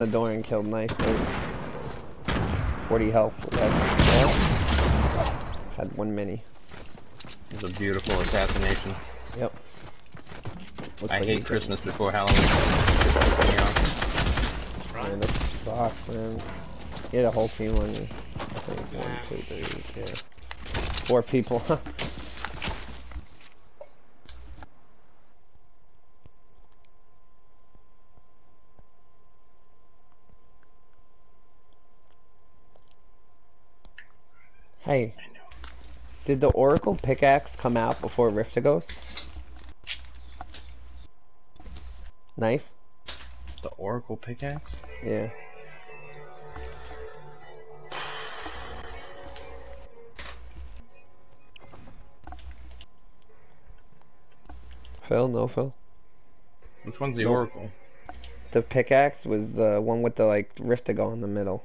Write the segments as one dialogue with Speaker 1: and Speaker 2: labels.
Speaker 1: the door and killed nicely. 40 health. That's, Had one mini.
Speaker 2: It was a beautiful assassination.
Speaker 1: Yep. Looks
Speaker 2: I
Speaker 1: like
Speaker 2: hate Christmas before Halloween. You know,
Speaker 1: Man, that sucks, man. He had a whole team on you. I think one, two, three, yeah. Four people. hey,
Speaker 2: I know.
Speaker 1: did the Oracle pickaxe come out before Rift to Ghost? Nice.
Speaker 2: The Oracle pickaxe?
Speaker 1: Yeah. Phil, no Phil.
Speaker 2: Which one's the
Speaker 1: Nope.
Speaker 2: Oracle?
Speaker 1: The pickaxe was the one with the like rift to go in the middle.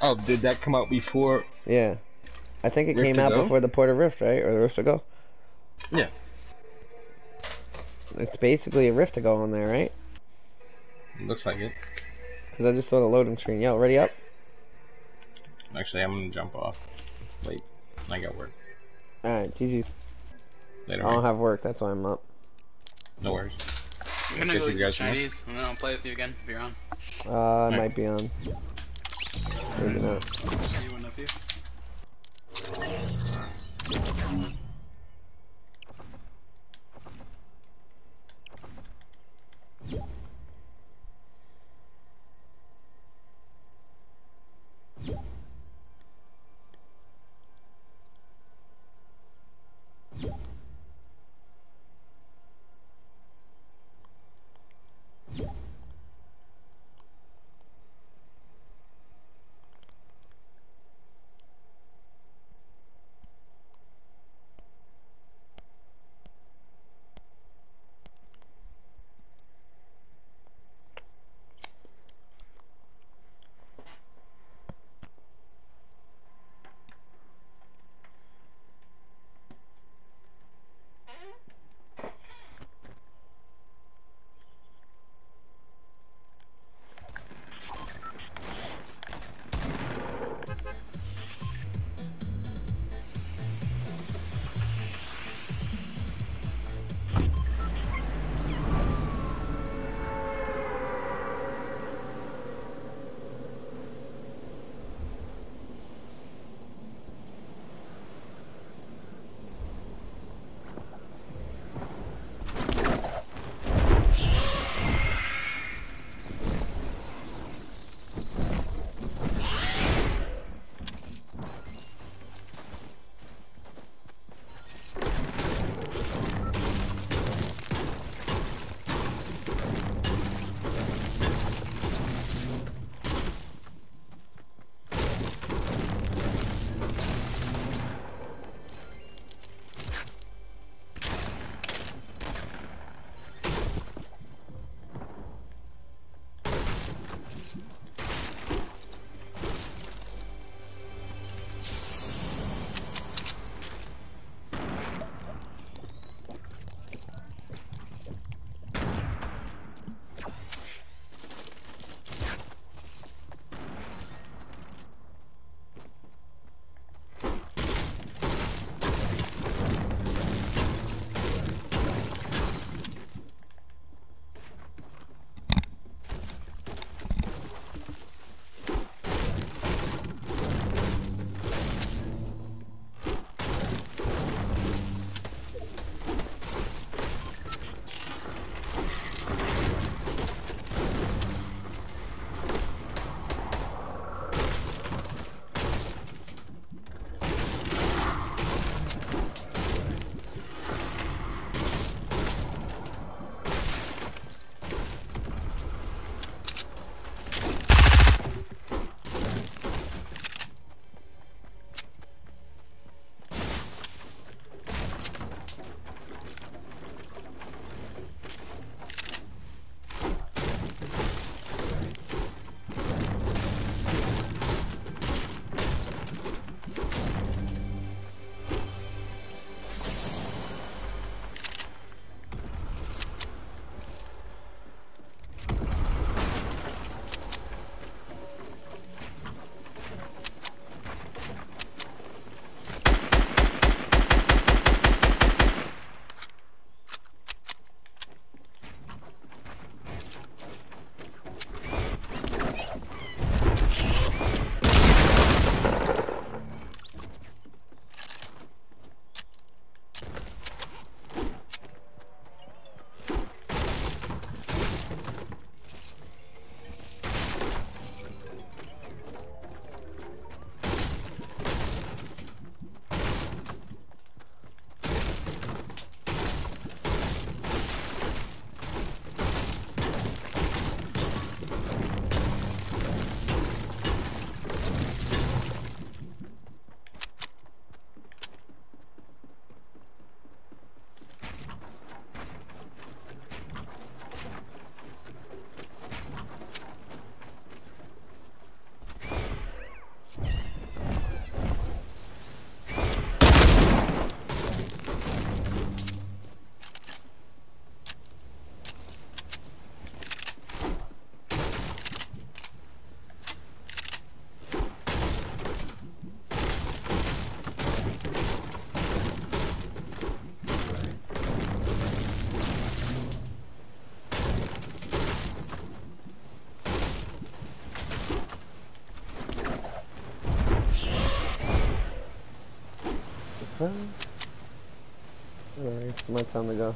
Speaker 2: Oh, did that come out before?
Speaker 1: Yeah. I think it
Speaker 2: Rift
Speaker 1: came out
Speaker 2: Go?
Speaker 1: before the Portable Rift, right? Or the Rift to go.
Speaker 2: Yeah.
Speaker 1: It's basically a rift to go on there, right?
Speaker 2: Looks like it.
Speaker 1: Because I just saw the loading screen. Yo, ready up?
Speaker 2: Actually, I'm gonna jump off. Wait, I got work.
Speaker 1: Alright, GG's.
Speaker 2: Later,
Speaker 1: I don't
Speaker 2: man.
Speaker 1: have work, that's why I'm up.
Speaker 2: No worries.
Speaker 3: I'm gonna go eat
Speaker 2: you guys
Speaker 3: this
Speaker 2: know?
Speaker 3: Chinese, and then I'll play with you again if you're on.
Speaker 1: Uh, I
Speaker 2: Alright.
Speaker 1: might be on. Maybe not. Yeah. Alright, it's my time to go.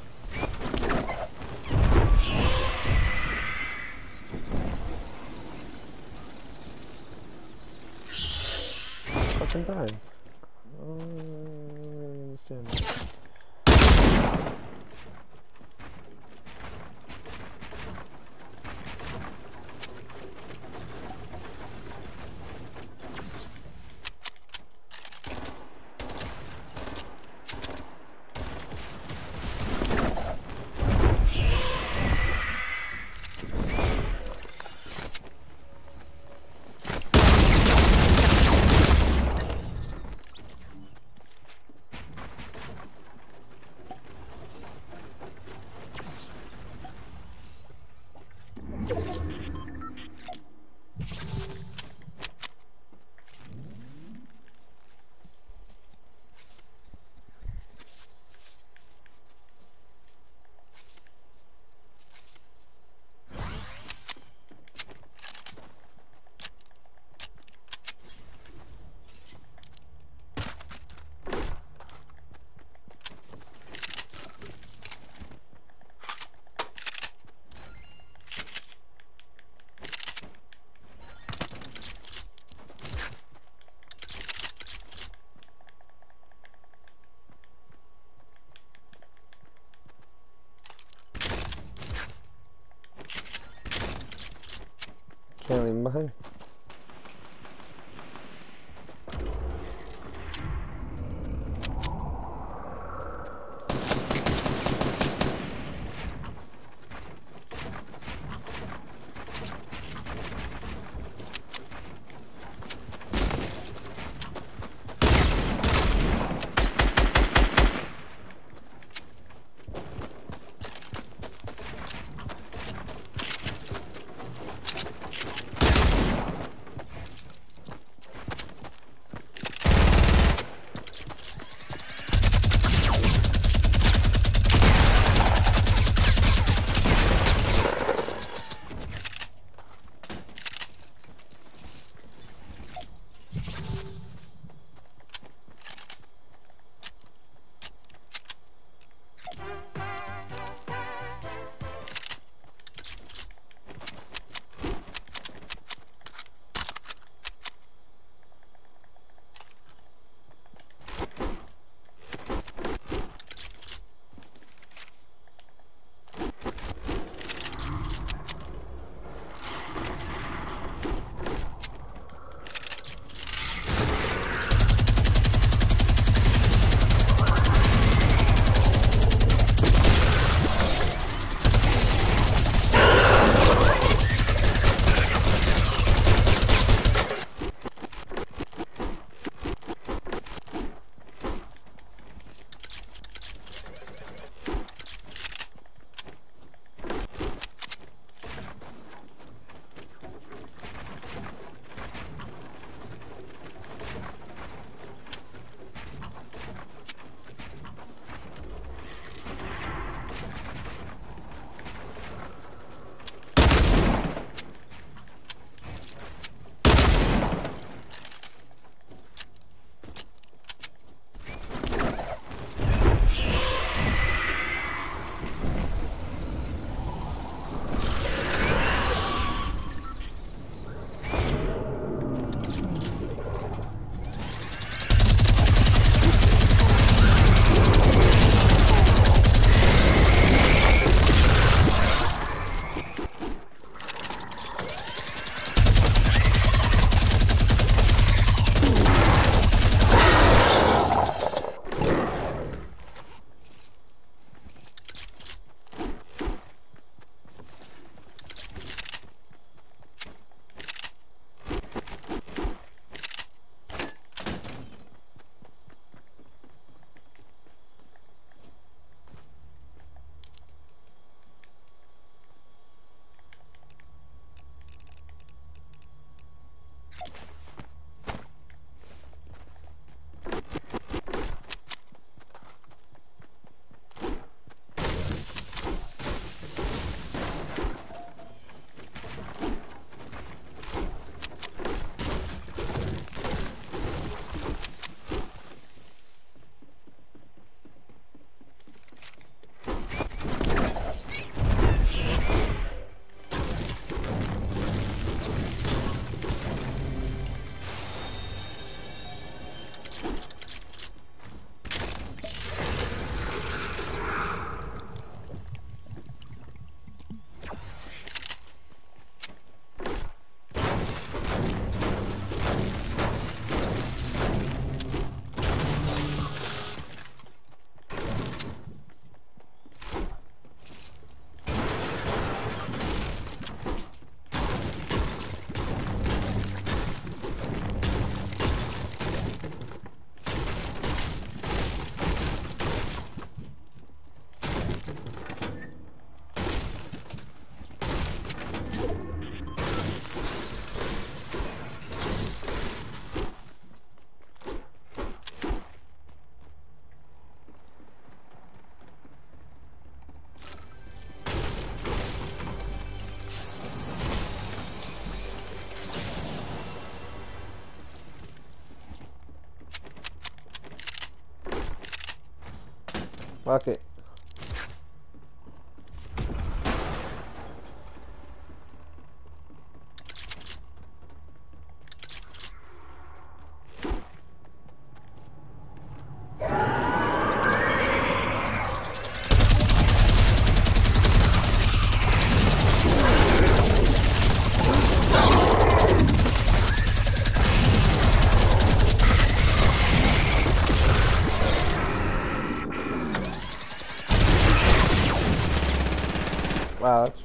Speaker 1: Fuck it.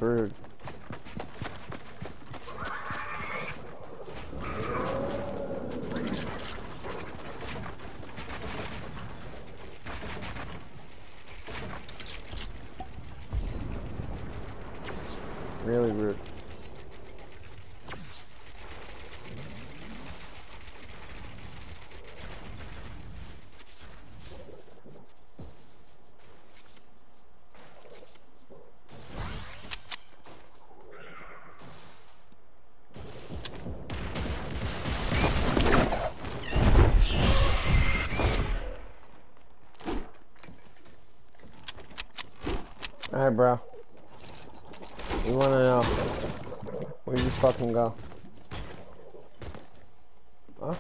Speaker 1: Rude. Really rude. Alright, bro. We wanna know. Where'd you fucking go? Huh?